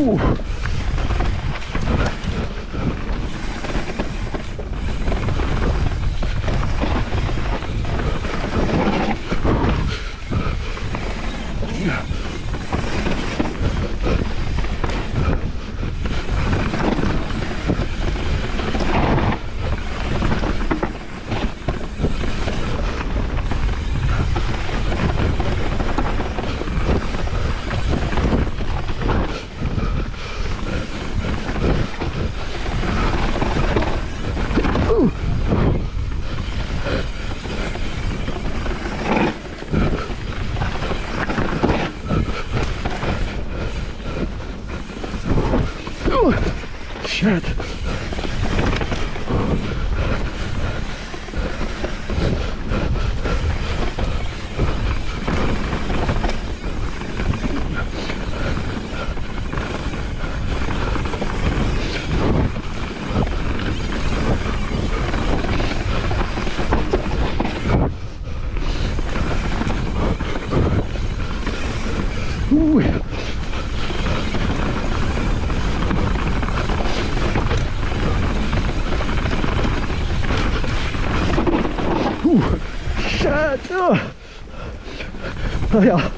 Ooh. Shit. Ooh. Ooh. Shit. Oh. Oh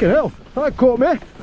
fucking hell, that caught me.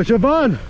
What's your van?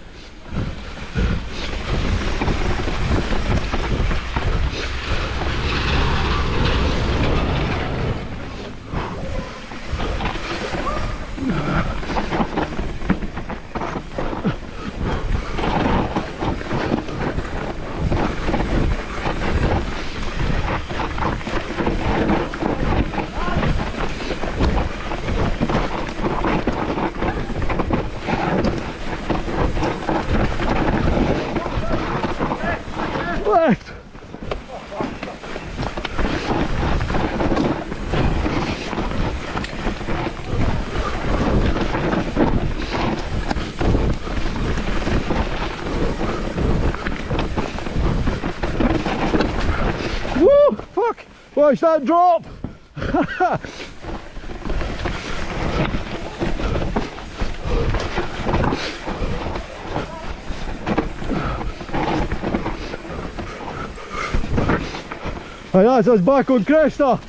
Watch that drop! Right, that's us back on Cresta.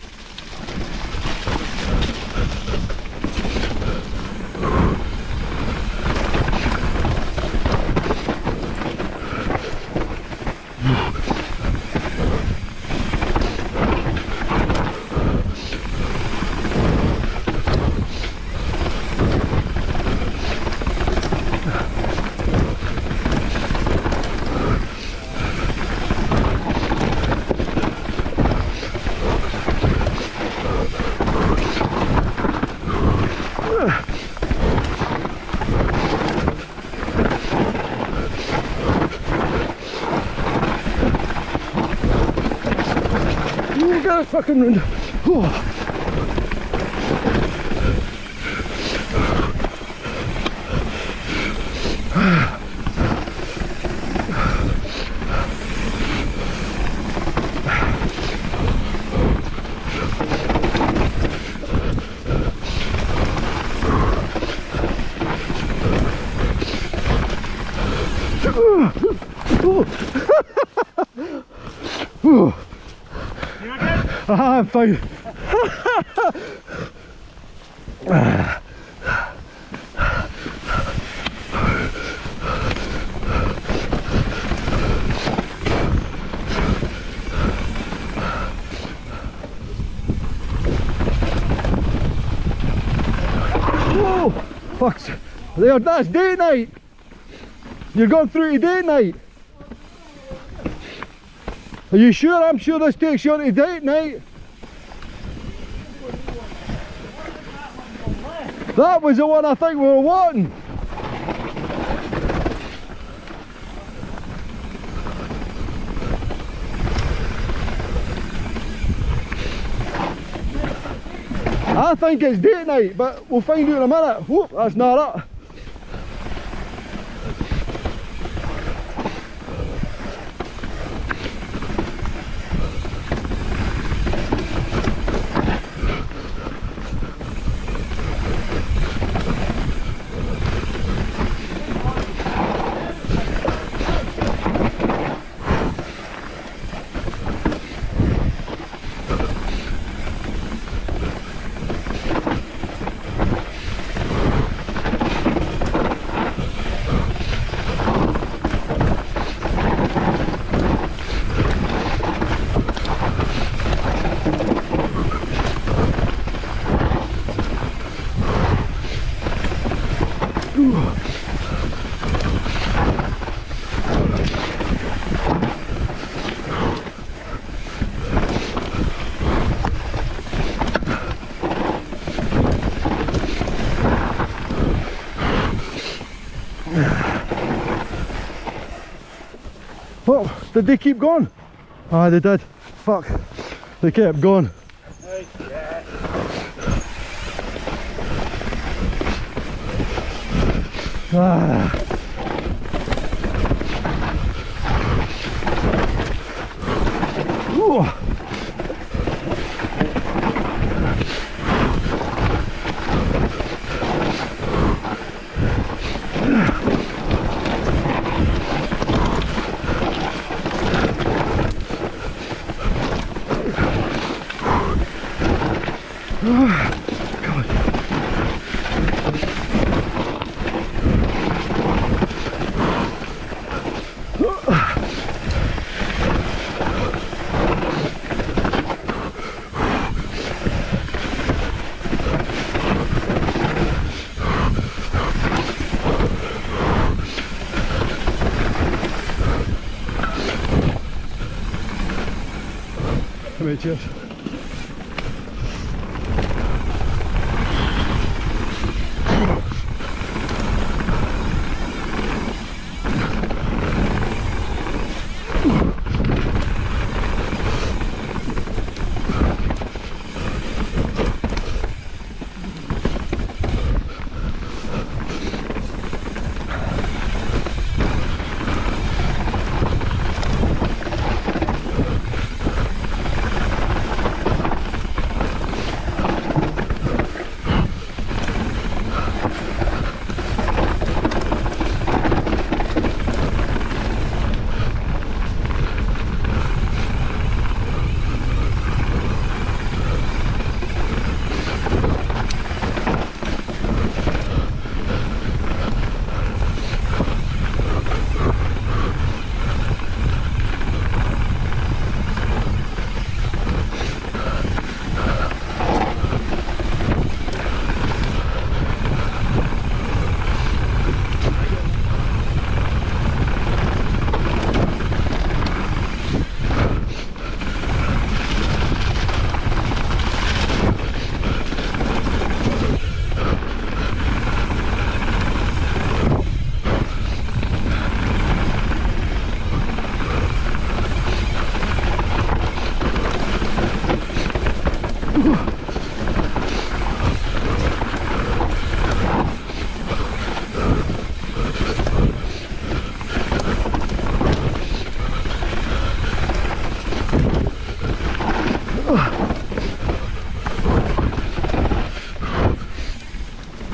Fucking. Oh. Oh. Ah, I'm fine. Whoa! Fuck's there, that's day night. You're going through to day night. Are you sure? I'm sure this takes you on to date night. That was the one I think we were wanting. I think it's date night, but we'll find out in a minute. Whoop, that's not it. Oh, did they keep going? Ah, they did. Fuck. They kept going. Ah. Сейчас.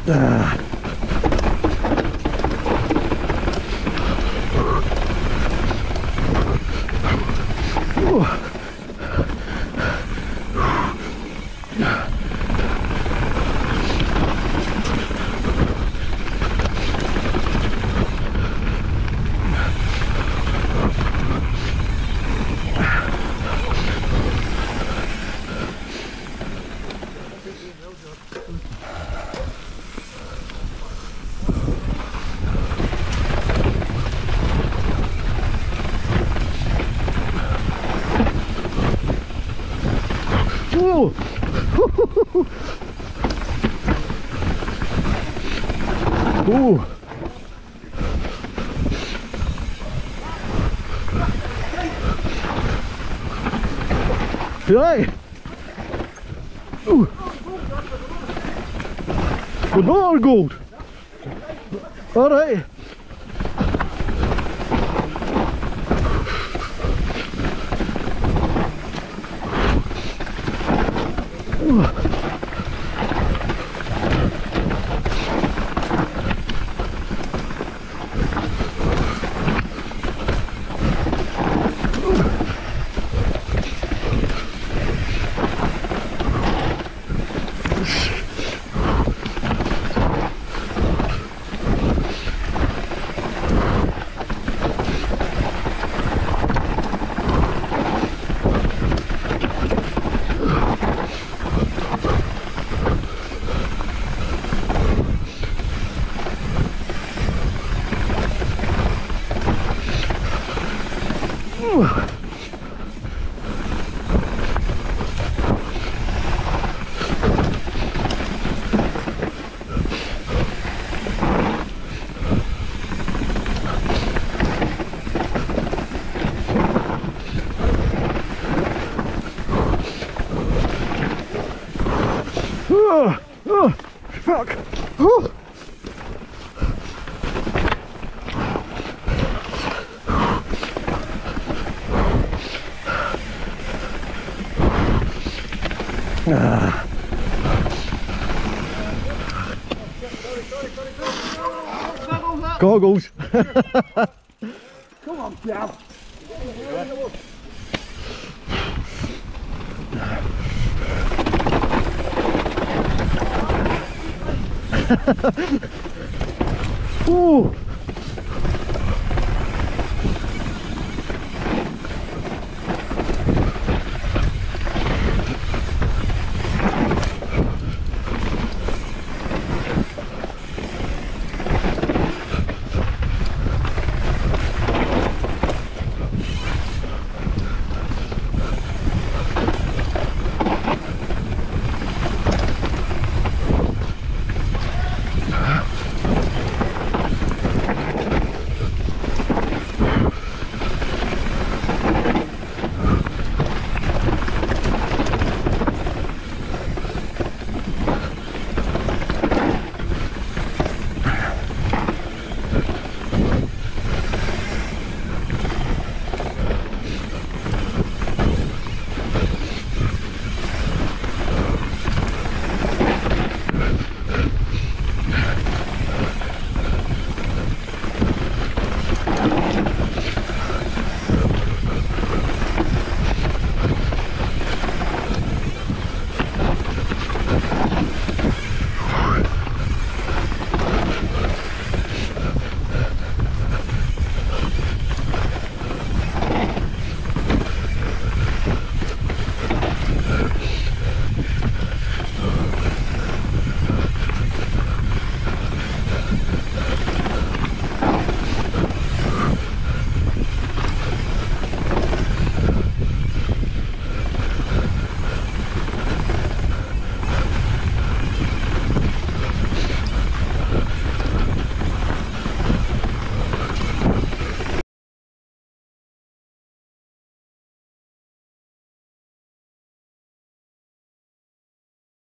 Me, cheers. Whoa! Ooh. Right. Ooh. Another gold. All right. Oh, oh, fuck. Oh. Ah. Goggles. Come on, Gav. Ooh.